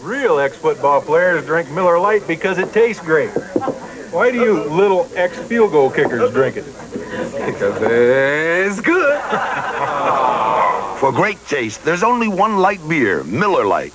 Real ex-football players drink Miller Lite because it tastes great. Why do you little ex-field goal kickers drink it? Because it's good. For great taste, there's only one light beer, Miller Lite.